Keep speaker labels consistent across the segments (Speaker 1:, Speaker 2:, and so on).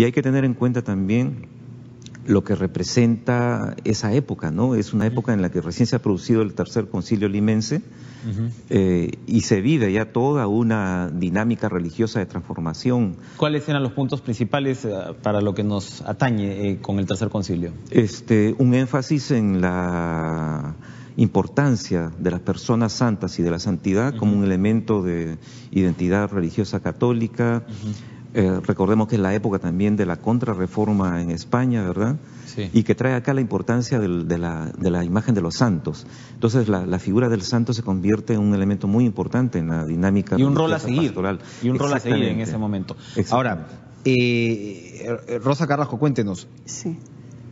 Speaker 1: Y hay que tener en cuenta también lo que representa esa época, ¿no? Es una época en la que recién se ha producido el tercer concilio limense eh, y se vive ya toda una dinámica religiosa de transformación.
Speaker 2: ¿Cuáles eran los puntos principales eh, para lo que nos atañe eh, con el tercer concilio?
Speaker 1: Este, un énfasis en la importancia de las personas santas y de la santidad como un elemento de identidad religiosa católica. Eh, recordemos que es la época también de la contrarreforma en España, ¿verdad? Sí. Y que trae acá la importancia de, la, de, la, imagen de los santos. Entonces la, figura del santo se convierte en un elemento muy importante en la dinámica
Speaker 2: y un rol a seguir y un rol a seguir en ese momento. Ahora, eh, Rosa Carrasco, cuéntenos.
Speaker 3: Sí.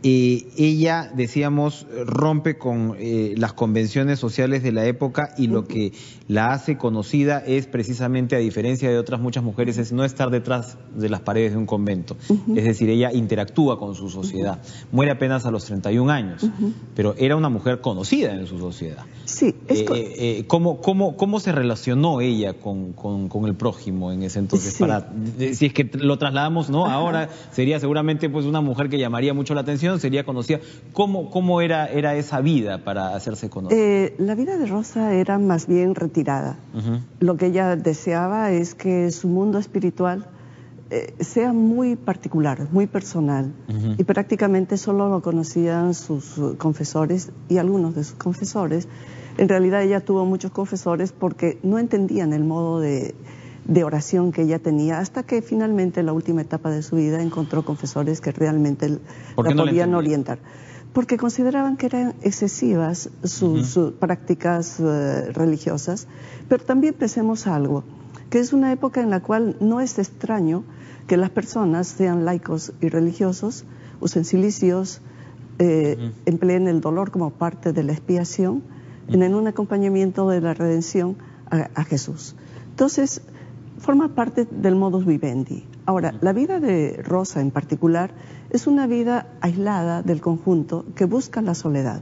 Speaker 2: Eh, ella, decíamos, rompe con eh, las convenciones sociales de la época y lo que la hace conocida es precisamente, a diferencia de otras muchas mujeres, es no estar detrás de las paredes de un convento. Es decir, ella interactúa con su sociedad. Muere apenas a los 31 años, pero era una mujer conocida en su sociedad.
Speaker 3: Sí.
Speaker 2: Eh, ¿cómo, cómo, cómo, se relacionó ella con, con, el prójimo en ese entonces? Para, si es que lo trasladamos, ¿no? Ahora sería seguramente pues una mujer que llamaría mucho la atención sería conocida. ¿Cómo, cómo era, era esa vida para hacerse conocida?
Speaker 3: Eh, la vida de Rosa era más bien retirada. Lo que ella deseaba es que su mundo espiritual eh, sea muy particular, muy personal. Y prácticamente solo lo conocían sus confesores y algunos de sus confesores. En realidad ella tuvo muchos confesores porque no entendían el modo de de oración que ella tenía, hasta que finalmente en la última etapa de su vida encontró confesores que realmente la podían orientar. Porque consideraban que eran excesivas sus, prácticas eh, religiosas, pero también pensemos algo, que es una época en la cual no es extraño que las personas sean laicos y religiosos, usen silicios, eh, empleen el dolor como parte de la expiación, en un acompañamiento de la redención a, a Jesús. Entonces, forma parte del modus vivendi. Ahora, la vida de Rosa en particular es una vida aislada del conjunto que busca la soledad.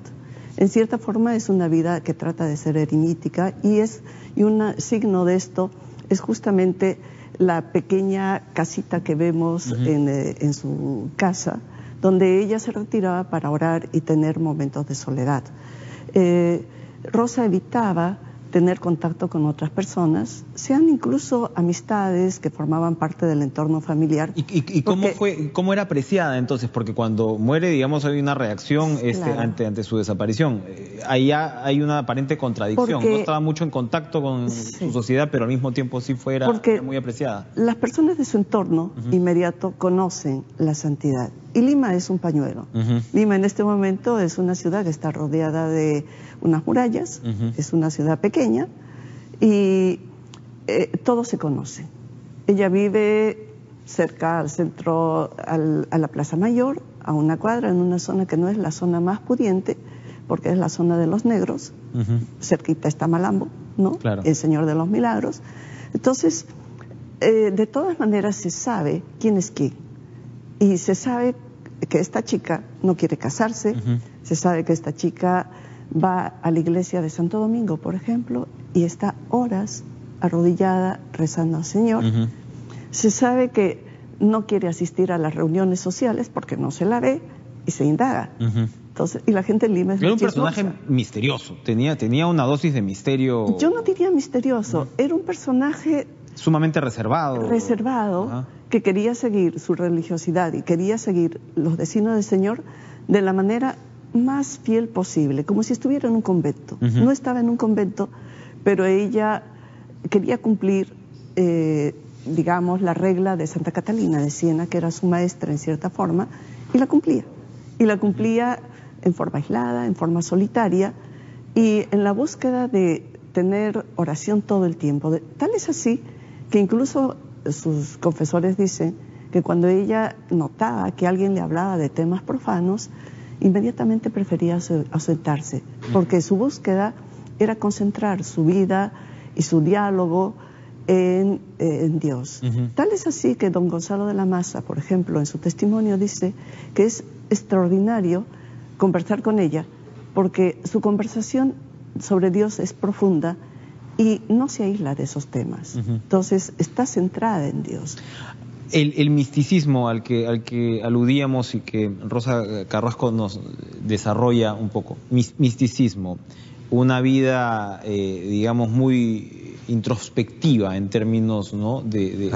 Speaker 3: En cierta forma es una vida que trata de ser eremítica y es y un signo de esto es justamente la pequeña casita que vemos eh, en, su casa, donde ella se retiraba para orar y tener momentos de soledad. Eh, Rosa evitaba tener contacto con otras personas, sean incluso amistades que formaban parte del entorno familiar.
Speaker 2: ¿Y, cómo, fue, cómo era apreciada entonces? Porque cuando muere, digamos, hay una reacción este, ante, ante su desaparición. Eh, ahí hay una aparente contradicción. no estaba mucho en contacto con su sociedad, pero al mismo tiempo sí fuera muy apreciada.
Speaker 3: Las personas de su entorno inmediato conocen la santidad. Y Lima es un pañuelo. Lima en este momento es una ciudad que está rodeada de unas murallas, es una ciudad pequeña y eh, todo se conoce. Ella vive cerca al centro, a la Plaza Mayor, a una cuadra, en una zona que no es la zona más pudiente, porque es la zona de los negros, cerquita está Malambo, ¿no? El Señor de los Milagros. Entonces, eh, de todas maneras se sabe quién es quién. Y se sabe que esta chica no quiere casarse, se sabe que esta chica va a la iglesia de Santo Domingo, por ejemplo, y está horas arrodillada rezando al Señor. Se sabe que no quiere asistir a las reuniones sociales porque no se la ve y se indaga. Entonces, y la gente en Lima es
Speaker 2: Era un personaje misterioso, tenía, tenía una dosis de misterio.
Speaker 3: Yo no diría misterioso, era un personaje
Speaker 2: sumamente reservado.
Speaker 3: Reservado, que quería seguir su religiosidad y quería seguir los designios del Señor de la manera más fiel posible, como si estuviera en un convento. No estaba en un convento, pero ella quería cumplir, eh, digamos, la regla de Santa Catalina de Siena, que era su maestra en cierta forma, y la cumplía. Y la cumplía en forma aislada, en forma solitaria, y en la búsqueda de tener oración todo el tiempo. Tal es así que incluso sus confesores dicen que cuando ella notaba que alguien le hablaba de temas profanos, inmediatamente prefería ausentarse, porque su búsqueda era concentrar su vida y su diálogo en, Dios. Tal es así que don Gonzalo de la Maza, por ejemplo, en su testimonio dice que es extraordinario conversar con ella, porque su conversación sobre Dios es profunda y no se aísla de esos temas. Entonces, está centrada en Dios.
Speaker 2: El, misticismo al que, al que aludíamos y que Rosa Carrasco nos desarrolla un poco, misticismo, una vida, eh, digamos, muy introspectiva en términos ¿no? de,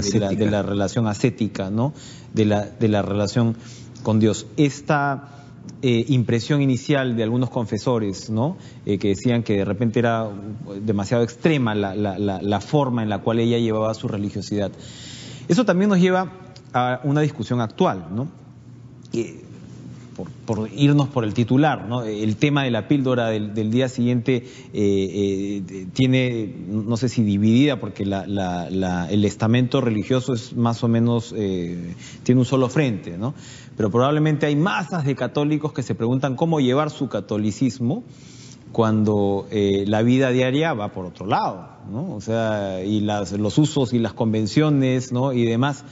Speaker 2: la, relación ascética, ¿no? de, la, de la relación con Dios. Esta eh, impresión inicial de algunos confesores, ¿no? Eh, que decían que de repente era demasiado extrema la, la, forma en la cual ella llevaba su religiosidad. Eso también nos lleva a una discusión actual, ¿no? por, irnos por el titular, ¿no? el tema de la píldora del, día siguiente eh, eh, tiene, no sé si dividida, porque el estamento religioso es más o menos, eh, tiene un solo frente, ¿no? pero probablemente hay masas de católicos que se preguntan cómo llevar su catolicismo cuando la vida diaria va por otro lado, ¿no? O sea, y las, los usos y las convenciones, ¿no? Y demás.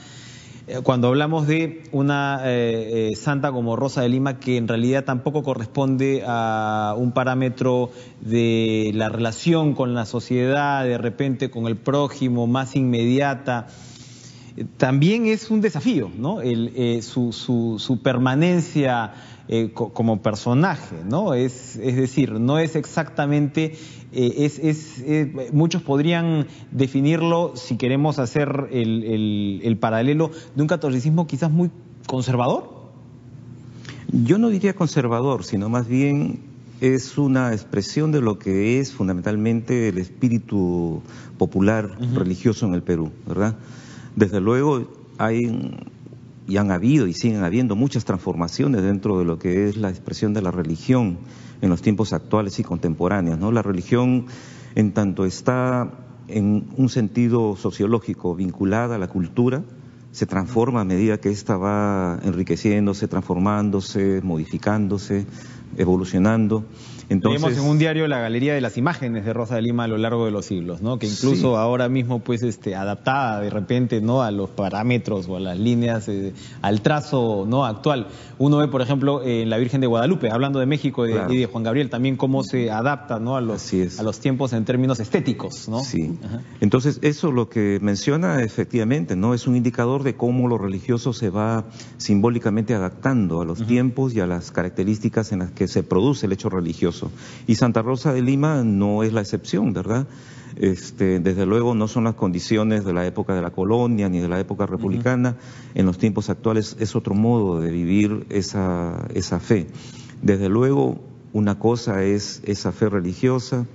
Speaker 2: Eh, cuando hablamos de una eh, eh, santa como Rosa de Lima, que en realidad tampoco corresponde a un parámetro de la relación con la sociedad, de repente con el prójimo, más inmediata, también es un desafío, ¿no? su, su, permanencia como personaje, ¿no? Es, es decir, no es exactamente eh, es, es eh, muchos podrían definirlo, si queremos hacer el, el, paralelo, de un catolicismo quizás muy conservador.
Speaker 1: Yo no diría conservador, sino más bien es una expresión de lo que es fundamentalmente el espíritu popular religioso en el Perú, ¿verdad? Desde luego hay y han habido y siguen habiendo muchas transformaciones dentro de lo que es la expresión de la religión en los tiempos actuales y contemporáneos. ¿no? La religión, en tanto está en un sentido sociológico vinculada a la cultura, se transforma a medida que ésta va enriqueciéndose, transformándose, modificándose, evolucionando.
Speaker 2: Entonces, en un diario la galería de las imágenes de Rosa de Lima a lo largo de los siglos, ¿no? Que incluso ahora mismo, pues, este, adaptada de repente, ¿no? A los parámetros o a las líneas, eh, al trazo, ¿no? Actual. Uno ve, por ejemplo, en la Virgen de Guadalupe, hablando de México y de Juan Gabriel, también cómo se adapta, ¿no? A los, a los tiempos en términos estéticos, ¿no?
Speaker 1: Sí. Entonces, eso lo que menciona efectivamente, ¿no? Es un indicador de cómo lo religioso se va simbólicamente adaptando a los tiempos y a las características en las que se produce el hecho religioso. Y Santa Rosa de Lima no es la excepción, ¿verdad? Este, desde luego no son las condiciones de la época de la colonia ni de la época republicana. En los tiempos actuales es otro modo de vivir esa, esa fe. Desde luego, una cosa es esa fe religiosa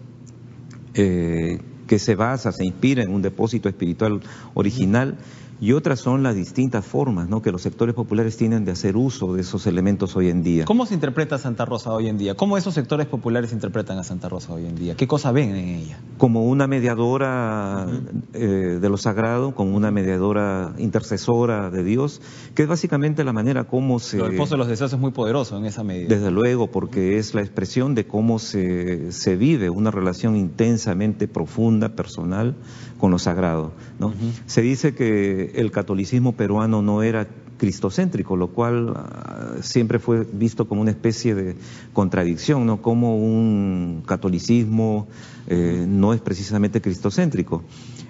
Speaker 1: eh, que se basa, se inspira en un depósito espiritual original y otras son las distintas formas ¿no? que los sectores populares tienen de hacer uso de esos elementos hoy en día.
Speaker 2: ¿Cómo se interpreta Santa Rosa hoy en día? ¿Cómo esos sectores populares interpretan a Santa Rosa hoy en día? ¿Qué cosa ven en ella?
Speaker 1: Como una mediadora eh, de lo sagrado, como una mediadora intercesora de Dios, que es básicamente la manera como se...
Speaker 2: el pozo de los deseos es muy poderoso en esa medida.
Speaker 1: Desde luego, porque es la expresión de cómo se, se vive una relación intensamente profunda, personal, con lo sagrado. ¿no? Se dice que el catolicismo peruano no era cristocéntrico, lo cual ah, siempre fue visto como una especie de contradicción, ¿no? Como un catolicismo eh, no es precisamente cristocéntrico.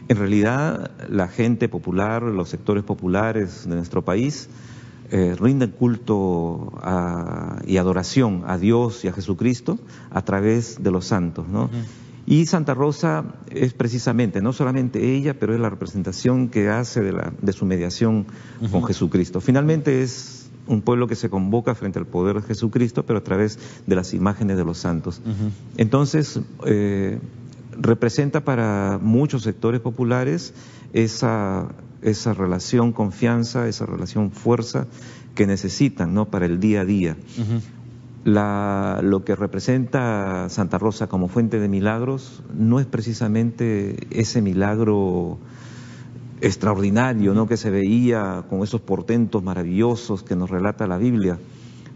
Speaker 1: En realidad, la gente popular, los sectores populares de nuestro país, eh, rinden culto y adoración a Dios y a Jesucristo a través de los santos, ¿no? Y Santa Rosa es precisamente, no solamente ella, pero es la representación que hace de, la, de su mediación con Jesucristo. Finalmente es un pueblo que se convoca frente al poder de Jesucristo, pero a través de las imágenes de los santos. Entonces, eh, representa para muchos sectores populares esa, esa relación confianza, esa relación fuerza que necesitan ¿no? para el día a día la, lo que representa Santa Rosa como fuente de milagros no es precisamente ese milagro extraordinario ¿no? que se veía con esos portentos maravillosos que nos relata la Biblia.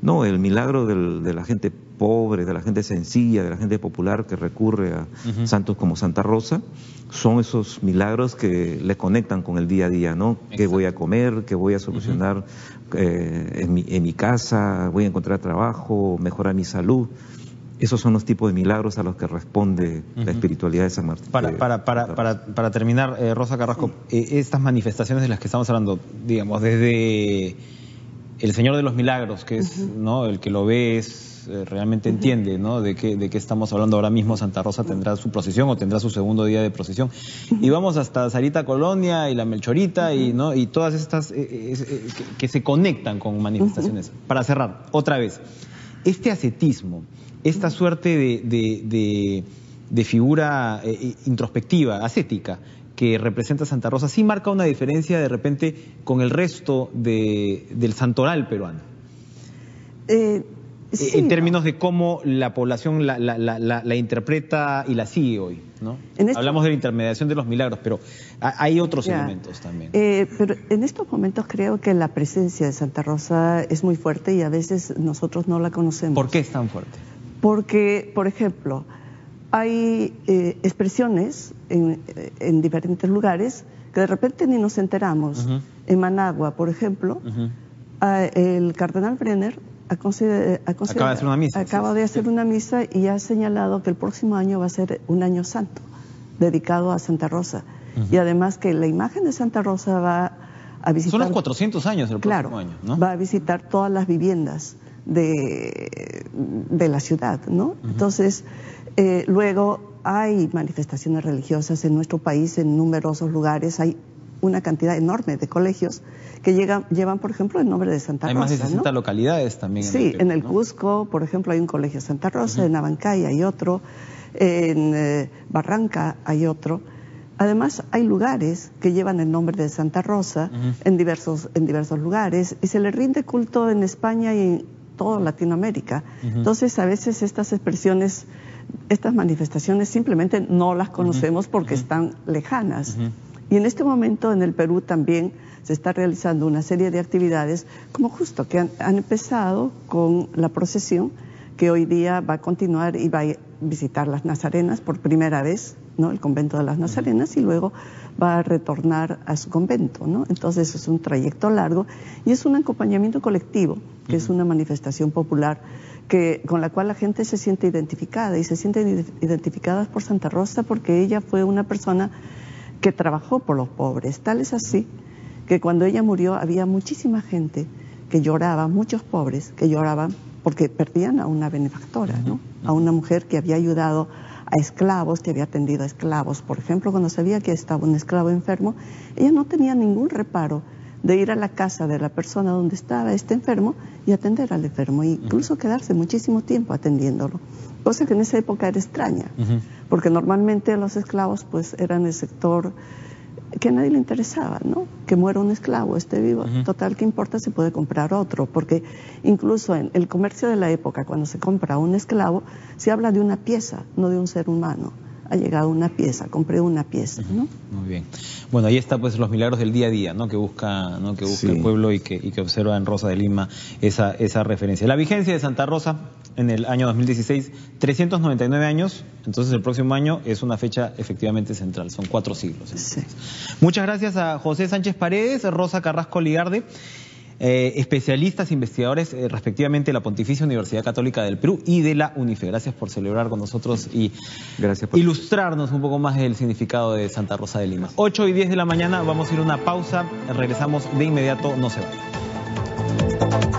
Speaker 1: No, el milagro de la gente pobre, de la gente sencilla, de la gente popular que recurre a santos como Santa Rosa, son esos milagros que le conectan con el día a día, ¿no? ¿Qué voy a comer? ¿Qué voy a solucionar eh, en, mi, en, mi, casa? ¿Voy a encontrar trabajo? ¿Mejorar mi salud? Esos son los tipos de milagros a los que responde la espiritualidad de San Martín.
Speaker 2: Para, para, para, para, para terminar, eh, Rosa Carrasco, eh, estas manifestaciones de las que estamos hablando, digamos, desde el Señor de los Milagros, que es ¿no? el que lo ve, es, eh, realmente entiende ¿no? de, qué, de qué estamos hablando ahora mismo. Santa Rosa tendrá su procesión o tendrá su segundo día de procesión. Y vamos hasta Sarita Colonia y la Melchorita y, ¿no? y todas estas que, que, se conectan con manifestaciones. Para cerrar, otra vez, este ascetismo esta suerte de, de, figura eh, introspectiva, ascética, que representa Santa Rosa, sí marca una diferencia de repente con el resto del santoral peruano. Eh, eh, en términos de cómo la población la, la, interpreta y la sigue hoy. ¿no? Este Hablamos de la intermediación de los milagros, pero hay otros elementos también.
Speaker 3: pero en estos momentos creo que la presencia de Santa Rosa es muy fuerte y a veces nosotros no la conocemos.
Speaker 2: ¿Por qué es tan fuerte?
Speaker 3: Porque, por ejemplo, hay eh, expresiones en, diferentes lugares que de repente ni nos enteramos. En Managua, por ejemplo, el cardenal Brenner acaba, de hacer una misa, acaba de hacer una misa y ha señalado que el próximo año va a ser un año santo dedicado a Santa Rosa. Y además que la imagen de Santa Rosa va a visitar...
Speaker 2: Son los 400 años el próximo año, ¿no?
Speaker 3: Va a visitar todas las viviendas de, de la ciudad, ¿no? Entonces, eh, luego hay manifestaciones religiosas en nuestro país en numerosos lugares, hay una cantidad enorme de colegios que llegan, llevan, por ejemplo, el nombre de Santa Rosa.
Speaker 2: Hay más de 60 localidades también.
Speaker 3: Sí, en el, Cusco, por ejemplo, hay un colegio Santa Rosa, en Abancay hay otro, en eh, Barranca hay otro. Además, hay lugares que llevan el nombre de Santa Rosa en, diversos, en diversos lugares y se le rinde culto en España y en toda Latinoamérica. Entonces, a veces estas expresiones, estas manifestaciones simplemente no las conocemos porque están lejanas. Y en este momento en el Perú también se está realizando una serie de actividades, como justo que han, empezado con la procesión, que hoy día va a continuar y va a visitar las Nazarenas por primera vez, ¿no? El convento de las Nazarenas, y luego va a retornar a su convento, ¿no? Entonces es un trayecto largo y es un acompañamiento colectivo, que es una manifestación popular que, con la cual la gente se siente identificada y se siente identificada por Santa Rosa porque ella fue una persona que trabajó por los pobres. Tal es así que cuando ella murió había muchísima gente que lloraba, muchos pobres que lloraban porque perdían a una benefactora, ¿no? A una mujer que había ayudado a esclavos, que había atendido a esclavos. Por ejemplo, cuando sabía que estaba un esclavo enfermo, ella no tenía ningún reparo de ir a la casa de la persona donde estaba este enfermo y atender al enfermo, e incluso quedarse muchísimo tiempo atendiéndolo, cosa que en esa época era extraña, porque normalmente los esclavos pues eran el sector que a nadie le interesaba, ¿no? Que muera un esclavo, esté vivo, total, ¿qué importa si puede comprar otro? Porque incluso en el comercio de la época, cuando se compra un esclavo, se habla de una pieza, no de un ser humano ha llegado una pieza, compré una pieza, ¿no?
Speaker 2: Muy bien. Bueno, ahí está pues los milagros del día a día, ¿no? Que busca, ¿no? Que busca el pueblo y que, y que observa en Rosa de Lima esa, esa referencia. La vigencia de Santa Rosa en el año 2016, 399 años, entonces el próximo año es una fecha efectivamente central, son cuatro siglos. Sí. Muchas gracias a José Sánchez Paredes, Rosa Carrasco Ligarde. Eh, especialistas, investigadores eh, respectivamente de la Pontificia Universidad Católica del Perú y de la UNIFE. Gracias por celebrar con nosotros y Gracias ilustrarnos un poco más del significado de Santa Rosa de Lima. 8 y 10 de la mañana, vamos a ir a una pausa, regresamos de inmediato, no se vayan.